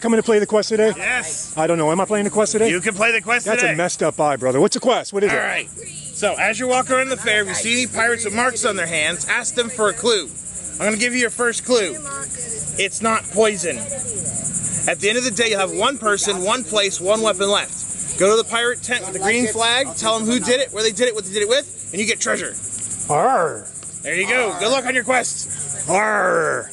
coming to play the quest today? Yes. I don't know. Am I playing the quest today? You can play the quest That's today. a messed up eye, brother. What's the quest? What is All it? All right. So as you're walking around the fair, if you see any pirates with marks on their hands, ask them for a clue. I'm gonna give you your first clue. It's not poison. At the end of the day, you'll have one person, one place, one weapon left. Go to the pirate tent with the green flag, tell them who did it, where they did it, what they did it with, and you get treasure. Arr. There you go. Good luck on your quest. Arr.